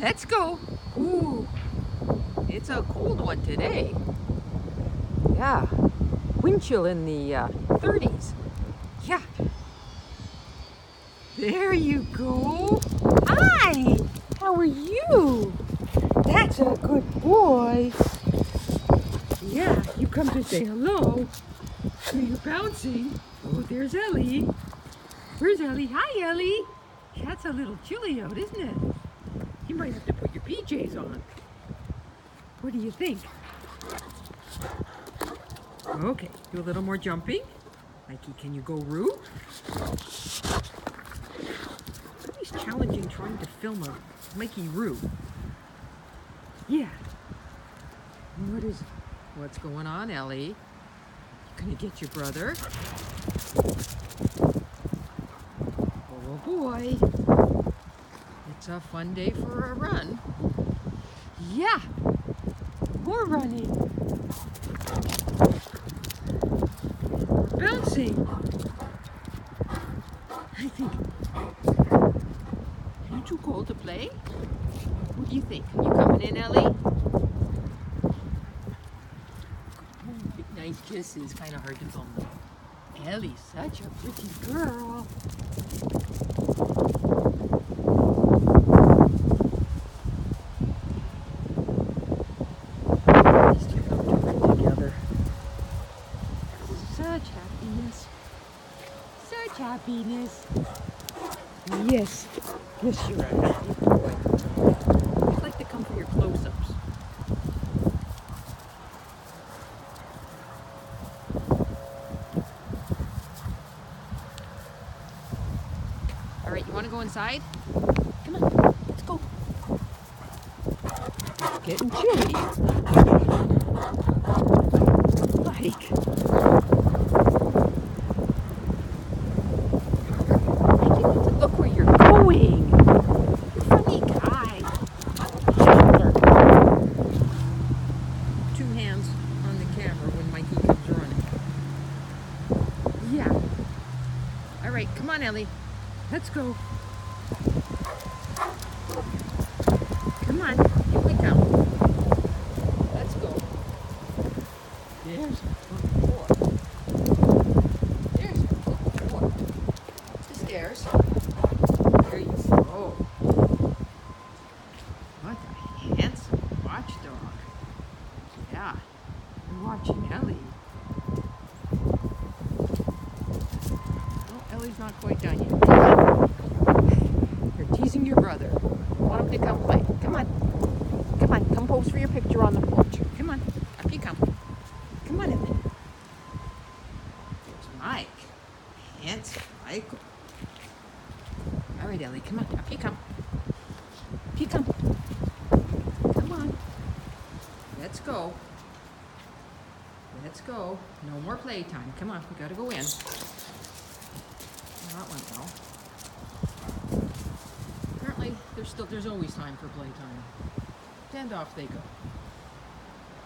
Let's go. Ooh, it's a cold one today. Yeah, wind chill in the uh, 30s. Yeah. There you go. Hi, how are you? That's a good boy. Yeah, you come to say hello. So you're bouncing. Oh, there's Ellie. Where's Ellie? Hi, Ellie. That's a little chilly out, isn't it? Might have to put your PJs on. What do you think? Okay, do a little more jumping. Mikey, can you go Roo? It's challenging trying to film a Mikey Roo. Yeah. What is what's going on, Ellie? You gonna get your brother? Oh boy. It's a fun day for a run. Yeah. More running. Bouncing. I think. Are you too cold to play? What do you think? You coming in, Ellie? Nice kisses. Kind of hard to film though. Ellie's such a pretty girl. These two come to it together. Such happiness. Such happiness. Yes. Yes, you're a happy boy. I'd like to come for your close-ups. All right, you want to go inside? Come on, let's go. It's getting chilly. Like. I get to look where you're going. You funny guy. Two hands on the camera when Mikey comes running. Yeah. All right, come on, Ellie. Let's go. Come on, here we come. Let's go. There's go. A handsome watchdog. Yeah, you're watching Ellie. Ellie's not quite done yet. You're teasing your brother. Want him to come play. Come on. Come on, come pose for your picture on the porch. Come on, up you come. Come on, Ellie. There's Mike. Handsome Michael. All right, Ellie, come on, up you come. Up you come. Come on. Let's go. Let's go. No more playtime. Come on, we gotta go in. That went well. Apparently, there's still there's always time for playtime. And off they go.